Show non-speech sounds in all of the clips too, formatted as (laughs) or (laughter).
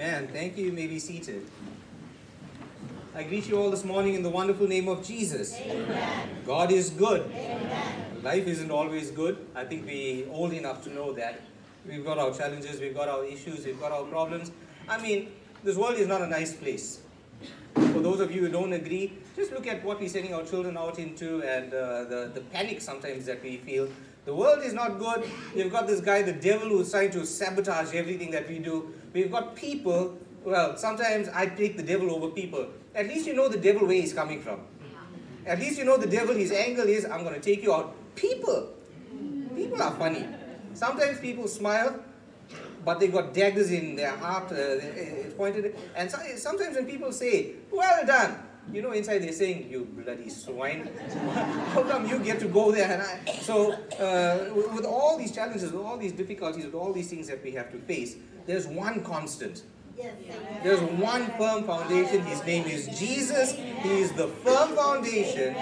Amen. Thank you. You may be seated. I greet you all this morning in the wonderful name of Jesus. Amen. God is good. Amen. Life isn't always good. I think we're old enough to know that. We've got our challenges, we've got our issues, we've got our problems. I mean, this world is not a nice place. For those of you who don't agree, just look at what we're sending our children out into and uh, the, the panic sometimes that we feel. The world is not good. We've got this guy, the devil, who's trying to sabotage everything that we do. We've got people, well, sometimes I take the devil over people. At least you know the devil where he's coming from. At least you know the devil, his angle is, I'm going to take you out. People. People are funny. Sometimes people smile, but they got daggers in their heart, uh, it's pointed. And so, sometimes when people say, well done, you know, inside they're saying, you bloody swine. (laughs) How come you get to go there? And I, so, uh, with all these challenges, with all these difficulties, with all these things that we have to face, there's one constant. Yes. There's one firm foundation. His name is Jesus. He is the firm foundation.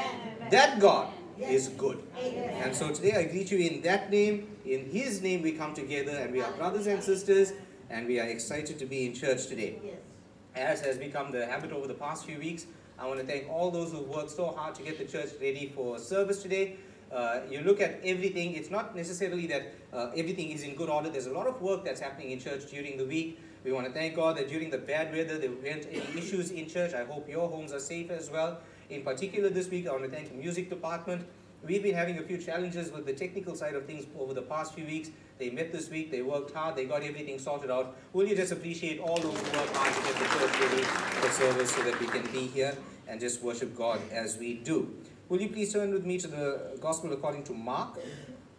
That God is good. And so today I greet you in that name. In His name we come together and we are brothers and sisters and we are excited to be in church today. Yes. As has become the habit over the past few weeks, I want to thank all those who worked so hard to get the church ready for service today. Uh, you look at everything, it's not necessarily that uh, everything is in good order. There's a lot of work that's happening in church during the week. We want to thank God that during the bad weather there weren't any issues in church. I hope your homes are safe as well. In particular, this week, I want to thank the music department. We've been having a few challenges with the technical side of things over the past few weeks. They met this week, they worked hard, they got everything sorted out. Will you just appreciate all those who work hard to get the for service so that we can be here and just worship God as we do? Will you please turn with me to the Gospel according to Mark?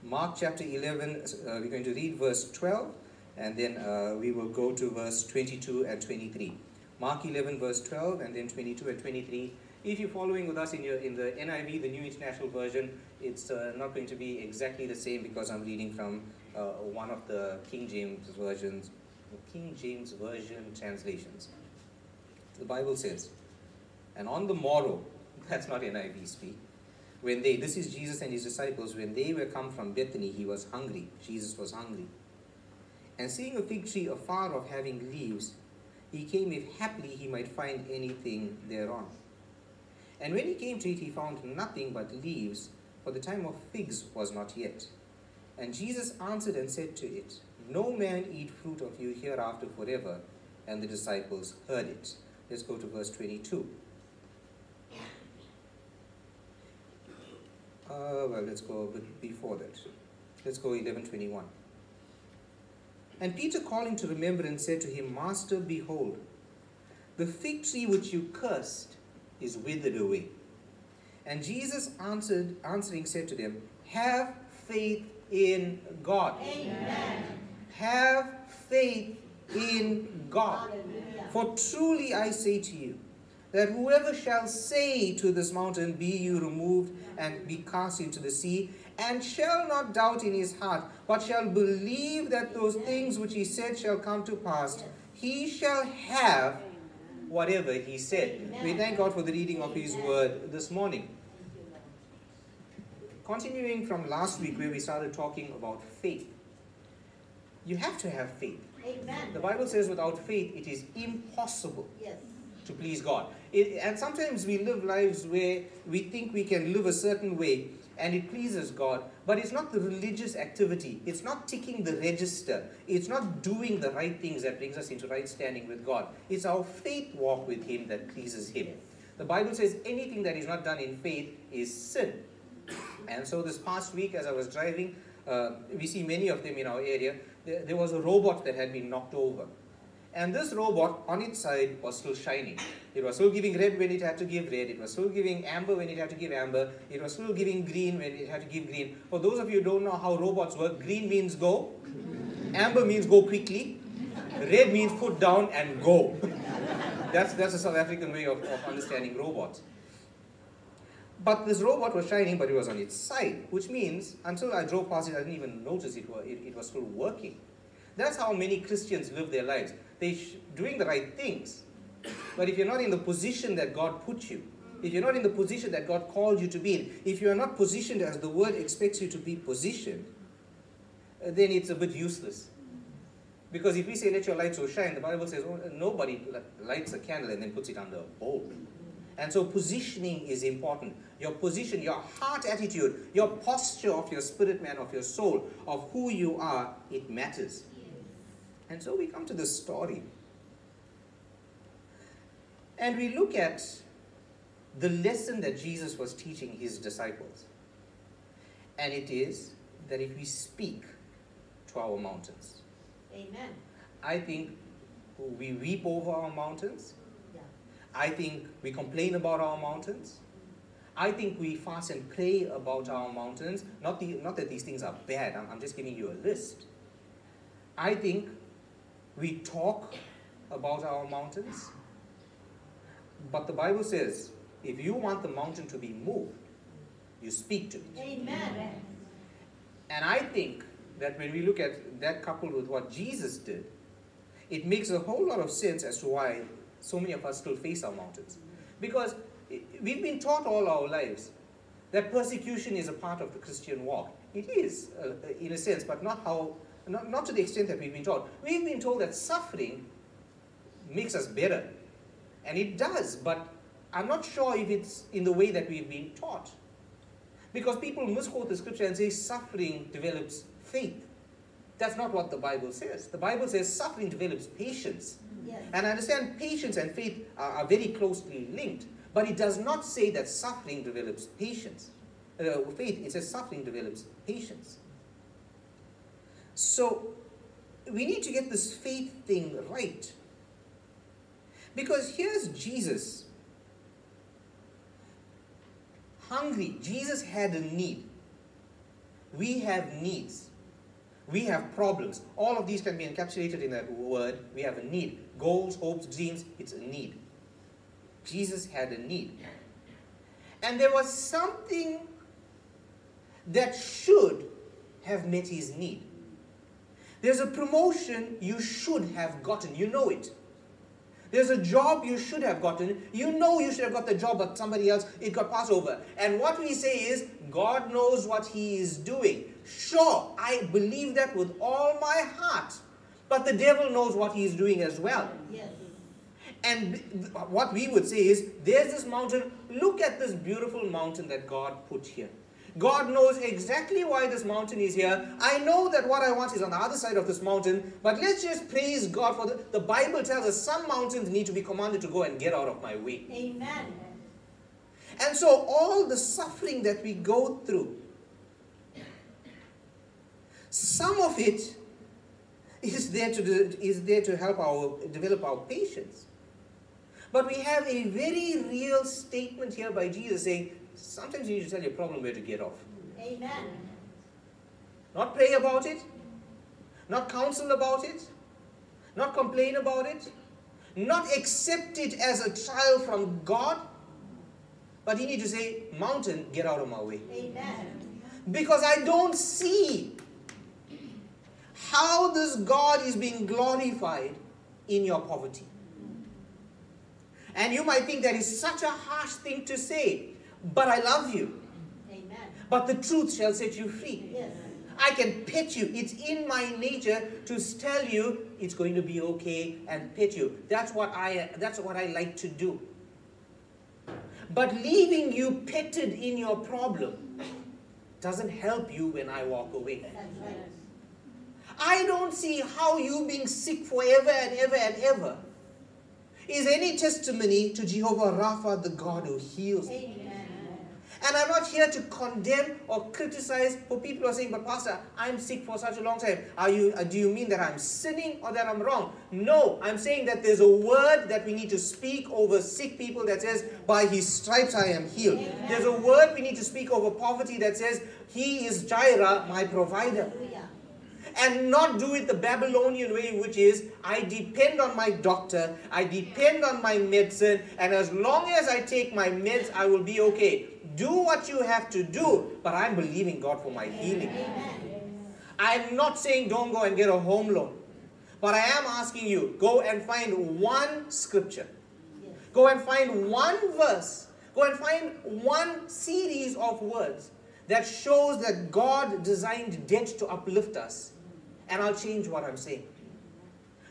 Mark chapter 11, uh, we're going to read verse 12 and then uh, we will go to verse 22 and 23. Mark 11, verse 12, and then 22 and 23. If you're following with us in, your, in the NIV, the New International Version, it's uh, not going to be exactly the same because I'm reading from uh, one of the King James versions, King James Version translations. The Bible says, And on the morrow, (laughs) that's not NIV speak, when they, this is Jesus and his disciples, when they were come from Bethany, he was hungry. Jesus was hungry. And seeing a fig tree afar off having leaves, he came if haply he might find anything thereon. And when he came to it, he found nothing but leaves, for the time of figs was not yet. And Jesus answered and said to it, No man eat fruit of you hereafter forever. And the disciples heard it. Let's go to verse 22. Uh, well, let's go a bit before that. Let's go 1121. And Peter calling to remembrance said to him, Master, behold, the fig tree which you cursed is withered away. And Jesus answered, answering said to them, Have faith in God. Amen. Have faith in God. Hallelujah. For truly I say to you, that whoever shall say to this mountain, Be you removed and be cast into the sea, and shall not doubt in his heart, but shall believe that those things which he said shall come to pass, he shall have whatever he said. We thank God for the reading of his word this morning. Continuing from last week, where we started talking about faith, you have to have faith. Amen. The Bible says, without faith, it is impossible Yes. to please God. It, and sometimes we live lives where we think we can live a certain way and it pleases God, but it's not the religious activity. It's not ticking the register. It's not doing the right things that brings us into right standing with God. It's our faith walk with Him that pleases Him. The Bible says anything that is not done in faith is sin. And so this past week, as I was driving, uh, we see many of them in our area. There, there was a robot that had been knocked over. And this robot on its side was still shining. It was still giving red when it had to give red. It was still giving amber when it had to give amber. It was still giving green when it had to give green. For those of you who don't know how robots work, green means go, amber means go quickly, red means put down and go. (laughs) That's, that's a South African way of, of understanding robots. But this robot was shining, but it was on its side, which means until I drove past it, I didn't even notice it was, it, it was still working. That's how many Christians live their lives. They're doing the right things. But if you're not in the position that God put you, if you're not in the position that God called you to be in, if you are not positioned as the word expects you to be positioned, uh, then it's a bit useless. Because if we say, let your light so shine, the Bible says, oh, nobody lights a candle and then puts it under a bowl. And so positioning is important. Your position, your heart attitude, your posture of your spirit man, of your soul, of who you are, it matters. And so we come to this story. And we look at the lesson that Jesus was teaching his disciples. And it is that if we speak to our mountains, Amen. I think we weep over our mountains. I think we complain about our mountains. I think we fast and pray about our mountains. Not, the, not that these things are bad, I'm, I'm just giving you a list. I think we talk about our mountains. But the Bible says if you want the mountain to be moved, you speak to it. Amen. And I think that when we look at that coupled with what Jesus did, it makes a whole lot of sense as to why so many of us still face our mountains. Because we've been taught all our lives that persecution is a part of the Christian walk. It is, uh, in a sense, but not how, not, not to the extent that we've been taught. We've been told that suffering makes us better. And it does, but I'm not sure if it's in the way that we've been taught. Because people misquote the scripture and say suffering develops faith. That's not what the Bible says. The Bible says suffering develops patience. And I understand patience and faith are, are very closely linked, but it does not say that suffering develops patience. Uh, faith, it says suffering develops patience. So we need to get this faith thing right. Because here's Jesus hungry. Jesus had a need. We have needs. We have problems. All of these can be encapsulated in that word. We have a need. Goals, hopes, dreams, it's a need. Jesus had a need. And there was something that should have met his need. There's a promotion you should have gotten. You know it. There's a job you should have gotten. You know you should have got the job, but somebody else, it got passed over. And what we say is, God knows what He is doing. Sure, I believe that with all my heart. But the devil knows what he is doing as well. Yes. And what we would say is, there's this mountain. Look at this beautiful mountain that God put here. God knows exactly why this mountain is here. I know that what I want is on the other side of this mountain, but let's just praise God for the, the Bible tells us some mountains need to be commanded to go and get out of my way. Amen. And so all the suffering that we go through, some of it is there to, do, is there to help our develop our patience. But we have a very real statement here by Jesus saying, sometimes you need to tell your problem where to get off. Amen. Not pray about it, not counsel about it, not complain about it, not accept it as a trial from God, but you need to say, Mountain, get out of my way. Amen. Because I don't see how this God is being glorified in your poverty. And you might think that is such a harsh thing to say, but I love you. Amen. But the truth shall set you free. Yes. I can pet you. It's in my nature to tell you it's going to be okay and pet you. That's what I that's what I like to do. But leaving you petted in your problem doesn't help you when I walk away. That's right. I don't see how you being sick forever and ever and ever is any testimony to Jehovah Rapha, the God who heals. Amen. And I'm not here to condemn or criticize for people who are saying, but Pastor, I'm sick for such a long time. Are you, uh, do you mean that I'm sinning or that I'm wrong? No, I'm saying that there's a word that we need to speak over sick people that says, by his stripes I am healed. Amen. There's a word we need to speak over poverty that says, he is Jireh, my provider Hallelujah. And not do it the Babylonian way, which is I depend on my doctor, I depend on my medicine, and as long as I take my meds, I will be okay. Do what you have to do, but I'm believing God for my healing. I'm not saying don't go and get a home loan, but I am asking you go and find one scripture, go and find one verse, go and find one series of words that shows that God designed debt to uplift us, and I'll change what I'm saying.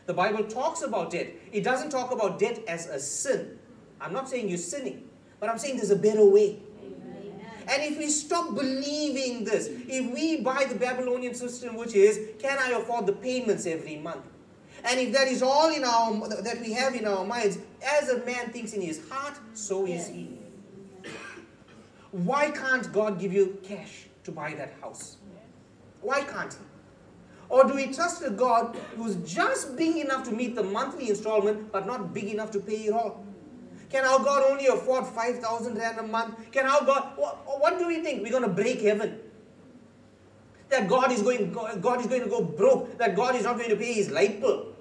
The Bible talks about debt. It doesn't talk about debt as a sin. I'm not saying you're sinning, but I'm saying there's a better way. Amen. And if we stop believing this, if we buy the Babylonian system, which is, can I afford the payments every month? And if that is all in our that we have in our minds, as a man thinks in his heart, so is he. Why can't God give you cash to buy that house? Why can't he? Or do we trust a God who's just big enough to meet the monthly installment, but not big enough to pay it all? Can our God only afford 5,000 rand a month? Can our God, what, what do we think? We're going to break heaven? That God is going, God is going to go broke. That God is not going to pay his light bill.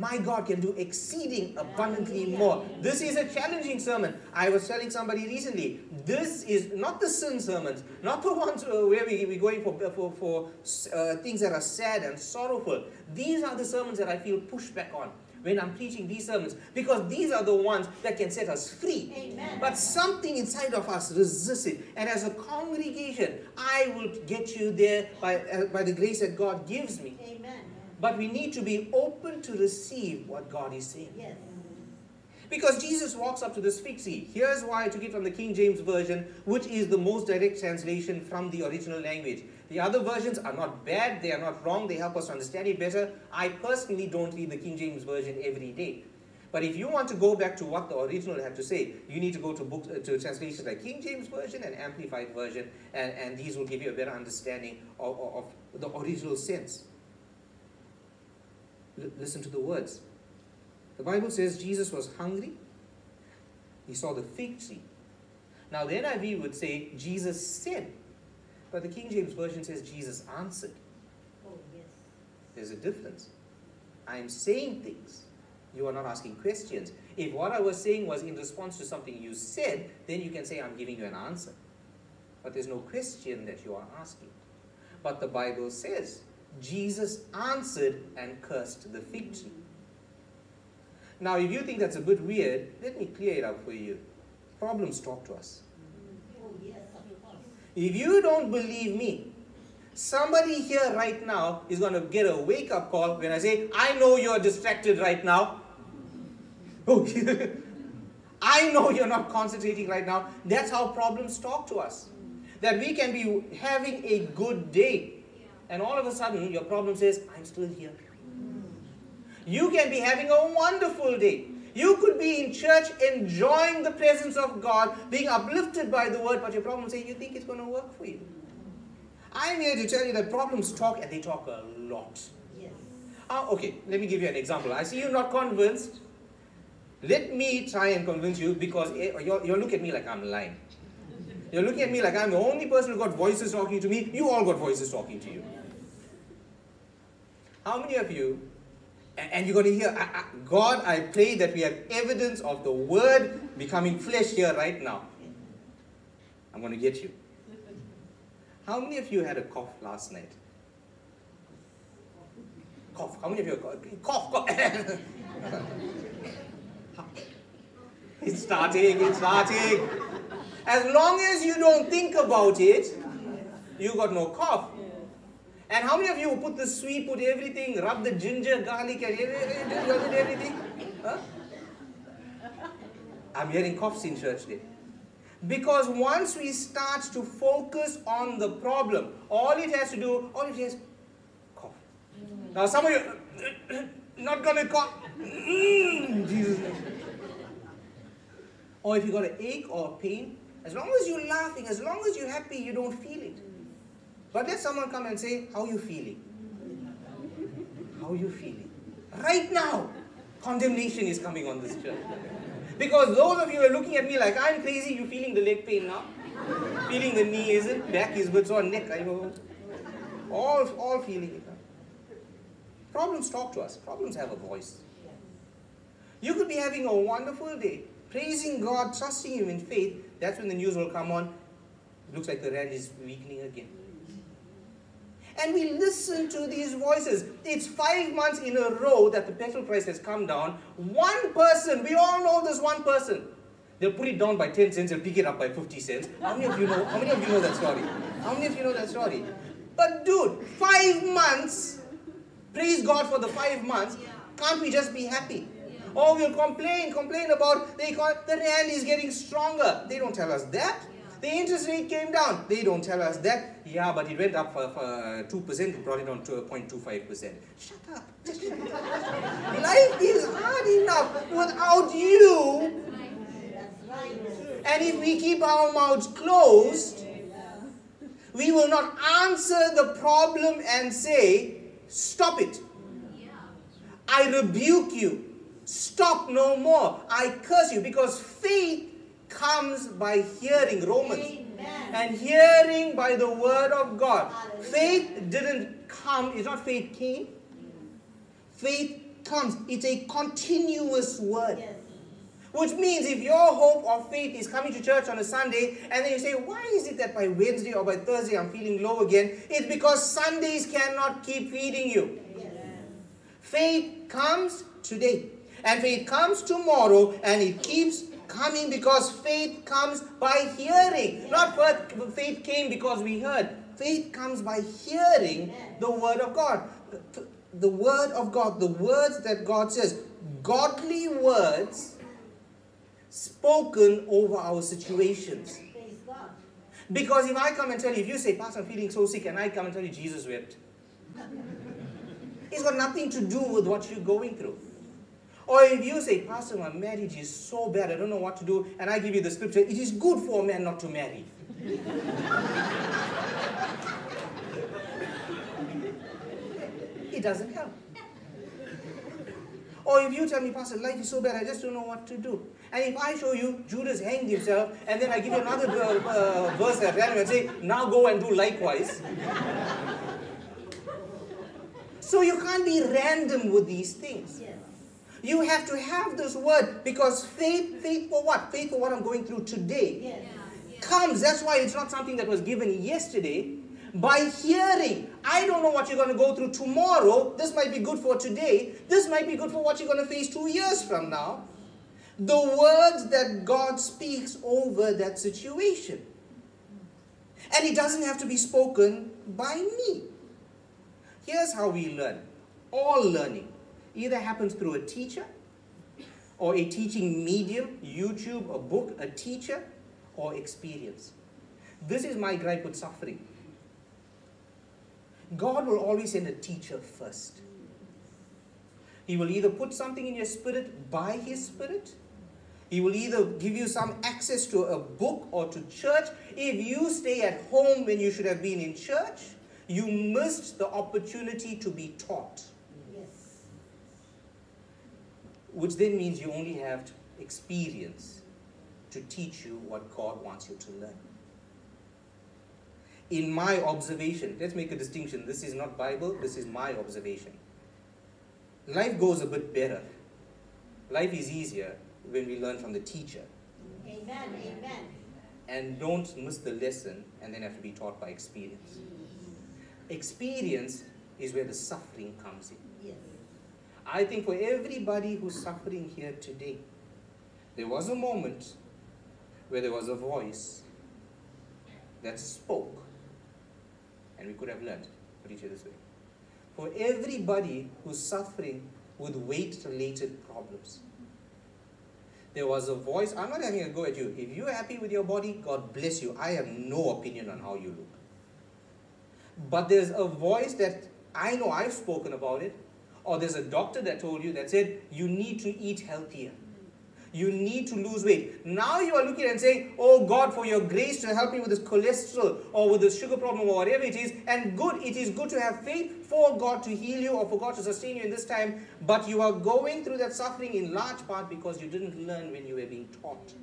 My God can do exceeding abundantly more. This is a challenging sermon. I was telling somebody recently, this is not the sin sermons, not the (laughs) ones uh, where we, we're going for, for, for uh, things that are sad and sorrowful. These are the sermons that I feel pushback on when I'm preaching these sermons because these are the ones that can set us free. Amen. But something inside of us resists it. And as a congregation, I will get you there by, uh, by the grace that God gives me. Amen. But we need to be open to receive what God is saying. Yes. Because Jesus walks up to fig tree. Here's why I took it from the King James Version, which is the most direct translation from the original language. The other versions are not bad, they are not wrong, they help us understand it better. I personally don't read the King James Version every day. But if you want to go back to what the original had to say, you need to go to books uh, to translations like King James Version and Amplified Version, and, and these will give you a better understanding of, of, of the original sense. Listen to the words. The Bible says Jesus was hungry. He saw the fig tree. Now, the NIV would say Jesus said, but the King James Version says Jesus answered. Oh, yes. There's a difference. I'm saying things. You are not asking questions. If what I was saying was in response to something you said, then you can say I'm giving you an answer. But there's no question that you are asking. But the Bible says Jesus answered and cursed the fig tree. Now, if you think that's a bit weird, let me clear it up for you. Problems talk to us. If you don't believe me, somebody here right now is going to get a wake up call when I say, I know you're distracted right now. (laughs) (laughs) I know you're not concentrating right now. That's how problems talk to us. That we can be having a good day, and all of a sudden your problem says, I'm still here. You can be having a wonderful day. You could be in church enjoying the presence of God, being uplifted by the word, but your problem saying you think it's going to work for you. I'm here to tell you that problems talk and they talk a lot. Yes. Ah, okay, let me give you an example. I see you're not convinced. Let me try and convince you because eh, you're, you're looking at me like I'm lying. You're looking at me like I'm the only person who got voices talking to me. You all got voices talking to you. How many of you, and you're going to hear, I, I, God, I pray that we have evidence of the word becoming flesh here right now. I'm going to get you. How many of you had a cough last night? Cough. How many of you cough? Cough. cough. (laughs) it's starting. It's starting. As long as you don't think about it, you got no cough. And how many of you put the sweet, put everything, rub the ginger, garlic, and everything? Huh? I'm hearing coughs in church today. Because once we start to focus on the problem, all it has to do, all it has, cough. Now some of you, (coughs) not gonna cough. Mm, Jesus. Or if you got an ache or pain, as long as you're laughing, as long as you're happy, you don't feel it. But let someone come and say, how are you feeling? How are you feeling? Right now, condemnation is coming on this church. Because those of you are looking at me like I'm crazy, you feeling the leg pain now? feeling the knee, isn't? Back is good, so neck, I know. All, all feeling it. Problems talk to us. Problems have a voice. You could be having a wonderful day, praising God, trusting Him in faith. That's when the news will come on. Looks like the rand is weakening again. And we listen to these voices. It's five months in a row that the petrol price has come down. One person, we all know this one person. They'll put it down by 10 cents, they'll pick it up by 50 cents. How many of you know? How many of you know that story? How many of you know that story? But dude, five months, Praise God for the five months. Can't we just be happy? Or oh, we'll complain, complain about the, the rand is getting stronger. They don't tell us that. The interest rate came down. They don't tell us that. Yeah, but it went up for, for uh, 2%, it brought it on to a 0.25%. Shut up. (laughs) Life is hard enough without you. And if we keep our mouths closed, we will not answer the problem and say, Stop it. I rebuke you. Stop no more. I curse you. Because faith comes by hearing. Romans. Amen. And hearing by the word of God. Faith didn't come, it's not faith came. Faith comes. It's a continuous word. Yes. Which means if your hope or faith is coming to church on a Sunday and then you say, why is it that by Wednesday or by Thursday I'm feeling low again? It's because Sundays cannot keep feeding you. Yes. Faith comes today and faith comes tomorrow and it keeps coming because faith comes by hearing. Not first, faith came because we heard. Faith comes by hearing the word of God. The word of God, the words that God says, godly words spoken over our situations. Because if I come and tell you, if you say, Pastor, I'm feeling so sick, and I come and tell you Jesus wept, (laughs) it's got nothing to do with what you're going through. Or if you say, Pastor, my marriage is so bad, I don't know what to do, and I give you the scripture, it is good for a man not to marry. (laughs) it doesn't help. Or if you tell me, Pastor, life is so bad, I just don't know what to do. And if I show you Judas hanged himself, and then I give you another uh, uh, verse at random and say, now go and do likewise. so you can't be random with these things. Yes. You have to have this word because faith, faith for what? Faith for what I'm going through today Yes. comes. That's why it's not something that was given yesterday. By hearing, I don't know what you're going to go through tomorrow. This might be good for today. This might be good for what you're going to face two years from now. The words that God speaks over that situation. And it doesn't have to be spoken by me. Here's how we learn all learning either happens through a teacher or a teaching medium, YouTube, a book, a teacher, or experience. This is my gripe with suffering. God will always send a teacher first. He will either put something in your spirit by His Spirit, He will either give you some access to a book or to church. If you stay at home when you should have been in church, you missed the opportunity to be taught. Which then means you only have experience to teach you what God wants you to learn. In my observation, let's make a distinction. This is not Bible, this is my observation. Life goes a bit better. Life is easier when we learn from the teacher Amen. Amen. and don't miss the lesson and then have to be taught by experience. Experience is where the suffering comes in. Yes. I think for everybody who's suffering here today, there was a moment where there was a voice that spoke, and we could have learned. Put it this way. For everybody who's suffering with weight related problems, there was a voice. I'm not having a go at you. If you're happy with your body, God bless you. I have no opinion on how you look. But there's a voice that I know I've spoken about it, or there's a doctor that told you that said you need to eat healthier. You need to lose weight. Now you are looking and saying, Oh God, for your grace to help me with this cholesterol or with this sugar problem or whatever it is. And good, it is good to have faith for God to heal you or for God to sustain you in this time. But you are going through that suffering in large part because you didn't learn when you were being taught.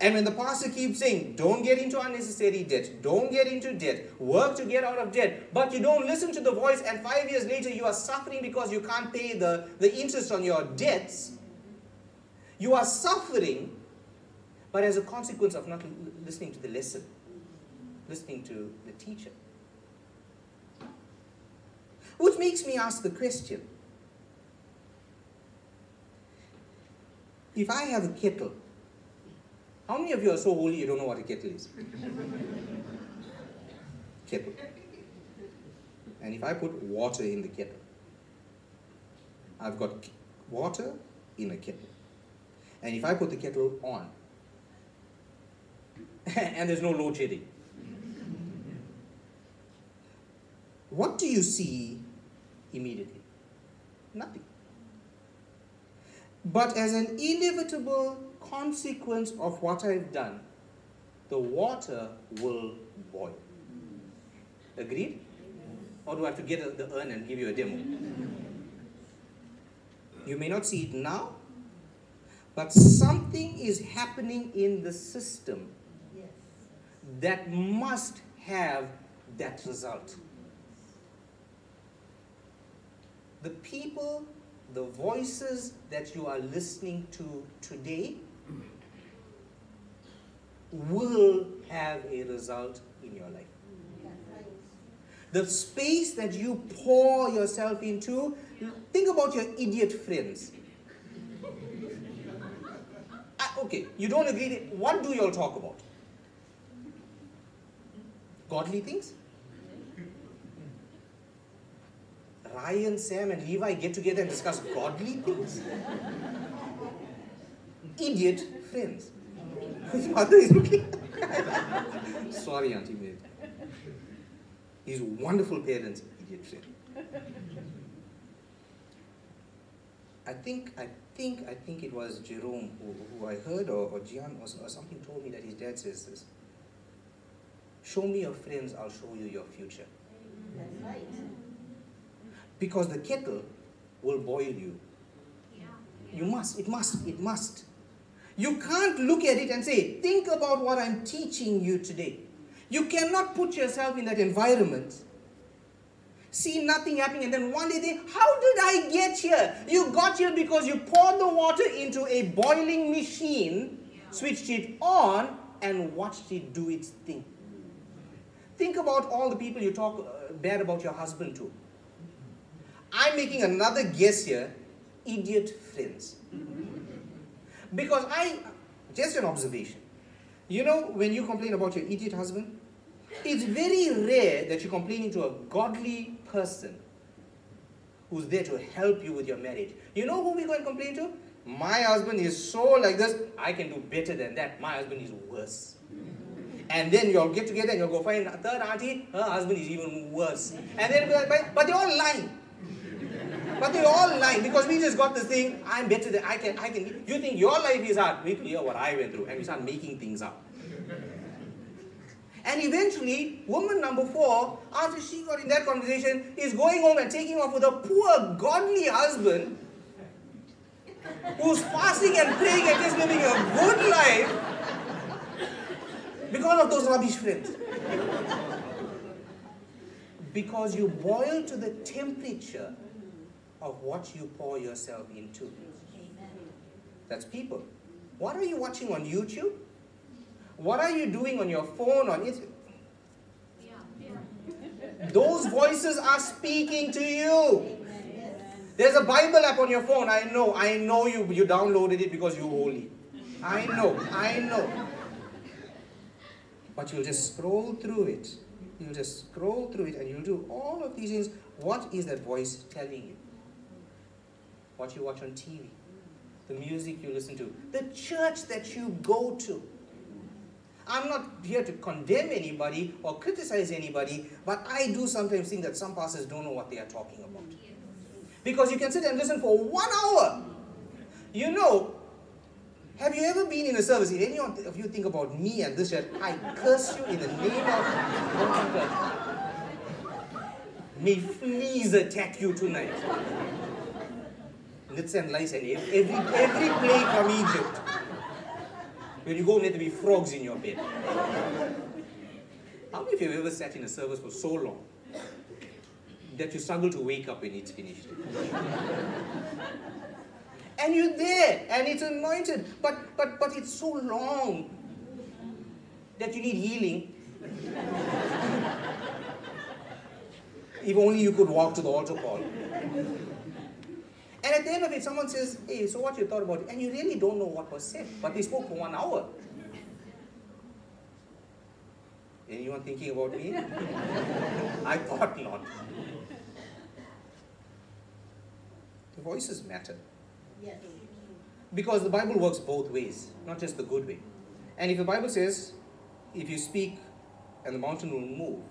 And when the pastor keeps saying, don't get into unnecessary debt, don't get into debt, work to get out of debt, but you don't listen to the voice, and five years later you are suffering because you can't pay the, the interest on your debts, you are suffering, but as a consequence of not listening to the lesson, listening to the teacher. Which makes me ask the question if I have a kettle, how many of you are so holy you don't know what a kettle is? kettle. and if I put water in the kettle, I've got water in a kettle. And if I put the kettle on, (laughs) and there's no load shedding, what do you see immediately? Nothing. But as an inevitable consequence of what I've done, the water will boil. Agreed? Or do I have to get the urn and give you a demo? You may not see it now, but something is happening in the system that must have that result. The people, the voices that you are listening to today will have a result in your life. The space that you pour yourself into, think about your idiot friends. Ah, okay, you don't agree. What do you all talk about? Godly things? Ryan, Sam, and Levi get together and discuss godly things? Idiot friends. His mother is looking. Sorry, Auntie Mary. His wonderful parents, idiot friend. I think, I think, I think it was Jerome who, who I heard, or, or Gian, or, or something told me that his dad says this. Show me your friends, I'll show you your future. That's right. Because the kettle will boil you. You must, it must, it must. You can't look at it and say, think about what I'm teaching you today. You cannot put yourself in that environment, see nothing happening, and then one day think, how did I get here? You got here because you poured the water into a boiling machine, switched it on, and watched it do its thing. Think about all the people you talk uh, bad about your husband to. I'm making another guess here idiot friends. Because I, just an observation. You know, when you complain about your idiot husband, it's very rare that you're complaining to a godly person who's there to help you with your marriage. You know who we go and complain to? My husband is so like this, I can do better than that. My husband is worse. And then you'll get together and you'll go find a third auntie, her husband is even worse. And then, but, but they're all lying. But they're all lying because we just got this thing, I'm better than I can, I can. You think your life is hard, wait till you hear what I went through. And we start making things up. And eventually, woman number four, after she got in that conversation, is going home and taking off with a poor, godly husband who's fasting and praying and just living a good life because of those rubbish friends. Because you boil to the temperature of what you pour yourself into. Amen. That's people. What are you watching on YouTube? What are you doing on your phone, on it? Those voices are speaking to you. There's a Bible app on your phone. I know. I know you. You downloaded it because you're holy. I know. I know. But you'll just scroll through it. You'll just scroll through it and you'll do all of these things. What is that voice telling you? What you watch on TV, mm. the music you listen to, the church that you go to. I'm not here to condemn anybody or criticize anybody, but I do sometimes think that some pastors don't know what they are talking about. Because you can sit and listen for one hour. You know, have you ever been in a service? If any of you think about me and this church, I curse you in the name of God. May fleas attack you tonight. Nits and lice and every, every plague from Egypt. When you go, there to be frogs in your bed. How many of you have ever sat in a service for so long that you struggle to wake up when it's finished? and you're there, and it's anointed, but but but it's so long that you need healing. if only you could walk to the altar call. And at the end of it, someone says, Hey, so what you thought about it? And you really don't know what was said, but they spoke for one hour. Anyone thinking about me? (laughs) I thought not. The voices matter. Yes. Because the Bible works both ways, not just the good way. And if the Bible says, if you speak and the mountain will move,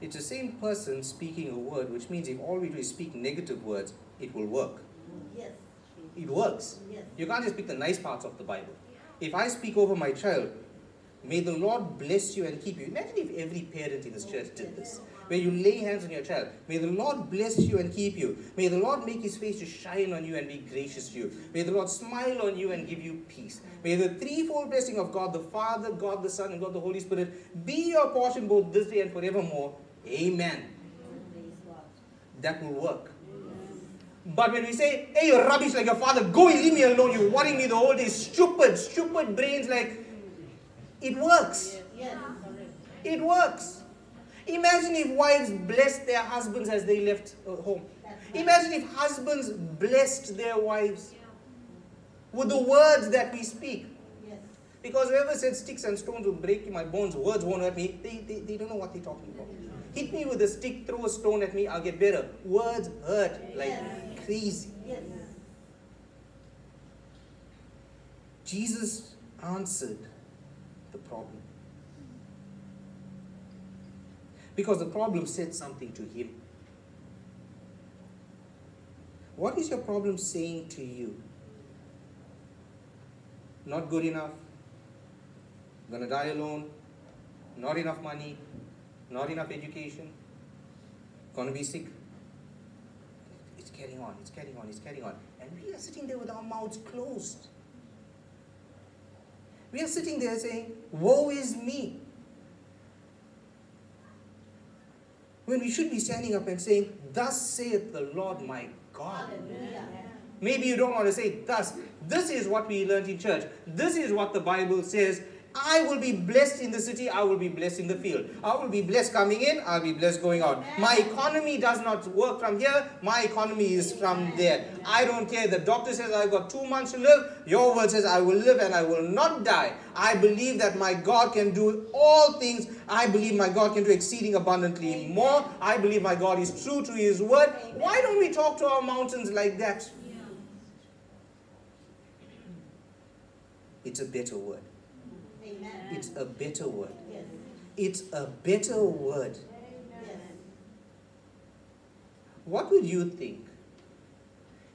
it's the same person speaking a word, which means if all we do is speak negative words, it will work. Yes. It works. Yes. You can't just pick the nice parts of the Bible. If I speak over my child, may the Lord bless you and keep you. Imagine if every parent in this church did this. Where you lay hands on your child. May the Lord bless you and keep you. May the Lord make his face to shine on you and be gracious to you. May the Lord smile on you and give you peace. May the threefold blessing of God the Father, God the Son, and God the Holy Spirit be your portion both this day and forevermore. Amen. That will work. But when we say, hey, you're rubbish like your father, go and leave me alone, you're worrying me the whole day, stupid, stupid brains, like, it works. Yes. It works. Imagine if wives blessed their husbands as they left uh, home. Imagine if husbands blessed their wives with the words that we speak. Because whoever said sticks and stones will break my bones, words won't hurt me, they, they, they don't know what they're talking about. Hit me with a stick, throw a stone at me, I'll get better. Words hurt like crazy. Yes. Jesus answered the problem. Because the problem said something to him. What is your problem saying to you? Not good enough, gonna die alone, not enough money, not enough education, gonna be sick. It's carrying on, it's carrying on, it's carrying on. And we are sitting there with our mouths closed. We are sitting there saying, Woe is me. When we should be standing up and saying, Thus saith the Lord my God. Hallelujah. Maybe you don't want to say thus. This is what we learned in church. This is what the Bible says. I will be blessed in the city, I will be blessed in the field. I will be blessed coming in, I'll be blessed going out. My economy does not work from here, my economy is from there. I don't care. The doctor says I've got two months to live. Your word says I will live and I will not die. I believe that my God can do all things. I believe my God can do exceeding abundantly more. I believe my God is true to his word. Why don't we talk to our mountains like that? It's a better word. It's a better word. Yes. It's a better word. Yes. What would you think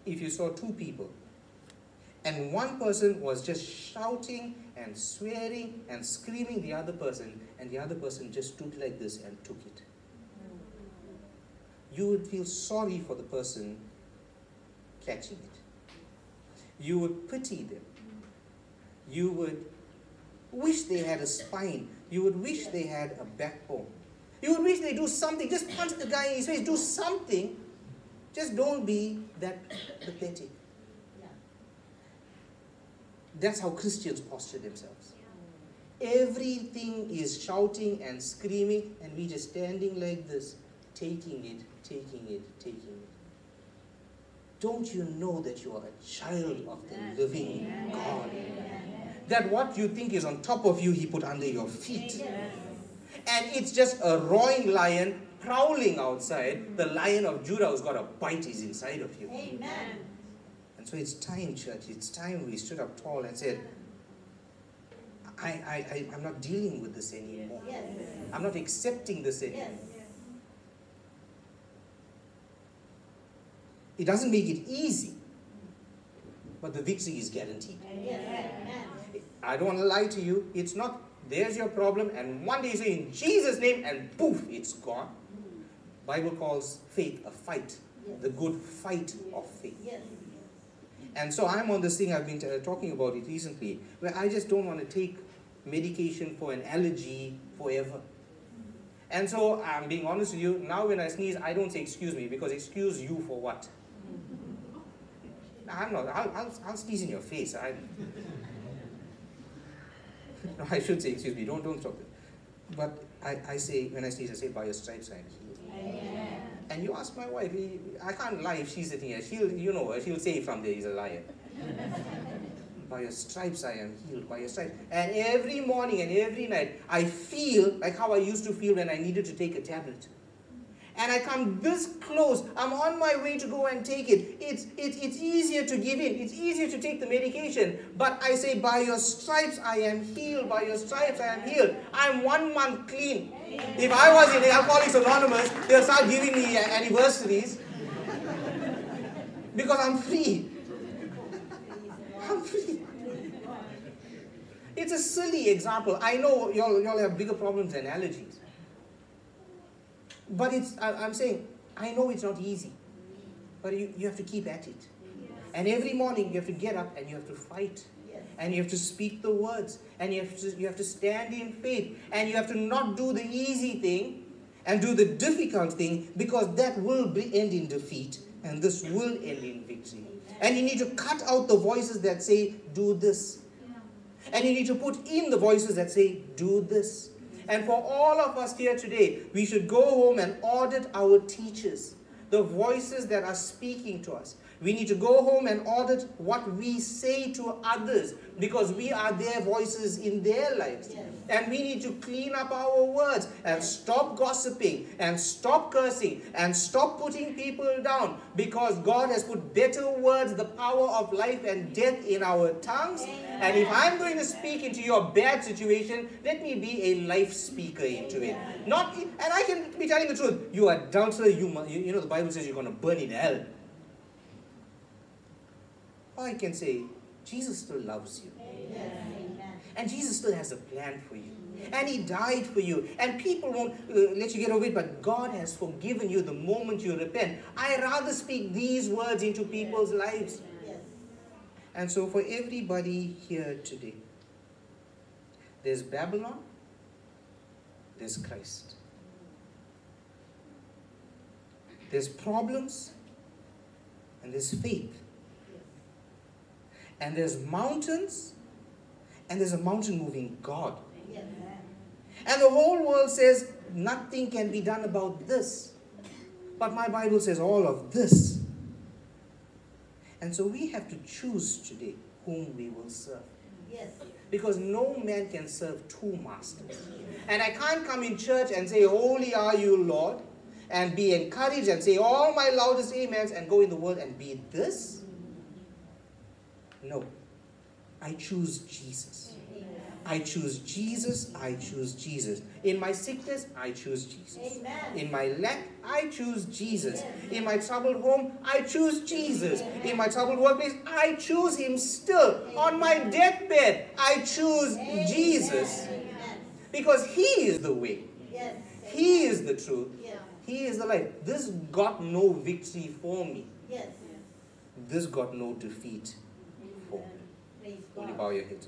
if you saw two people and one person was just shouting and swearing and screaming the other person and the other person just stood like this and took it? You would feel sorry for the person catching it. You would pity them. You would wish they had a spine. You would wish they had a backbone. You would wish they do something. Just punch the guy in his face. Do something. Just don't be that pathetic. That's how Christians posture themselves. Everything is shouting and screaming, and we just standing like this, taking it, taking it, taking it. Don't you know that you are a child of the living God? That what you think is on top of you, He put under your feet. And it's just a roaring lion prowling outside. The lion of Judah who's got a bite is inside of you. Amen. And so it's time, church, it's time we stood up tall and said, I, I, I, I'm not dealing with this anymore. Yes. I'm not accepting this anymore. Yes. It doesn't make it easy, but the victory is guaranteed. Amen. I don't want to lie to you. It's not, there's your problem, and one day you say in Jesus' name, and poof, it's gone. Bible calls faith a fight, the good fight of faith. Yes. And so I'm on this thing, I've been uh, talking about it recently, where I just don't want to take medication for an allergy forever. And so I'm being honest with you, now when I sneeze, I don't say excuse me, because excuse you for what? I'm not, I'll, I'll, I'll sneeze in your face. I, (laughs) no, I should say excuse me, don't, don't stop it. But I, I say, when I sneeze, I say by your stripes healed. Amen. And you ask my wife, I can't lie if she's sitting here. She'll, you know she'll say from there he's a liar. (laughs) By your stripes I am healed. By your stripes. And every morning and every night, I feel like how I used to feel when I needed to take a tablet. And I come this close. I'm on my way to go and take it. It's, it's, it's easier to give in. It's easier to take the medication. But I say, by your stripes I am healed. By your stripes I am healed. I'm one month clean. If I was in Alcoholics Anonymous, they'll start giving me uh, anniversaries. Because I'm free. I'm free. It's a silly example. I know y'all, y'all have bigger problems than allergies. But it's, I, I'm saying, I know it's not easy. But you, you have to keep at it. And every morning you have to get up and you have to fight. And you have to speak the words. And you have to, you have to stand in faith. And you have to not do the easy thing and do the difficult thing because that will be, end in defeat. And this will end in victory. And you need to cut out the voices that say, do this. And you need to put in the voices that say, do this. And for all of us here today, we should go home and audit our teachers, the voices that are speaking to us. We need to go home and audit what we say to others because we are their voices in their lives. Yes. And we need to clean up our words and stop gossiping and stop cursing and stop putting people down because God has put better words, the power of life and death in our tongues. And if I'm going to speak into your bad situation, let me be a life speaker into it. Not, and I can be telling the truth. You adulterer, you, you know, the Bible says you're going to burn in hell. I can say, Jesus still loves you. Amen. And Jesus still has a plan for you. And He died for you. And people won't uh, let you get over it, but God has forgiven you the moment you repent. I rather speak these words into people's lives. Yes. And so, for everybody here today, there's Babylon, there's Christ. There's problems, and there's faith. And there's mountains, and there's a mountain moving God. And the whole world says nothing can be done about this. But my Bible says all of this. And so we have to choose today whom we will serve. Yes. Because no man can serve two masters. And I can't come in church and say, Holy are you, Lord, and be encouraged and say all my loudest amens and go in the world and be this. No. I choose Jesus. I choose Jesus. I choose Jesus. In my sickness, I choose Jesus. Amen. In my lack, I choose Jesus. In my troubled home, I choose Jesus. In my troubled workplace, I choose Him still. On my deathbed, I choose Jesus. Amen. Because He is the way, Yes. He is the truth, Yes. He is the life. This got no victory for me, Yes. this got no defeat for me. You God. bow your heads?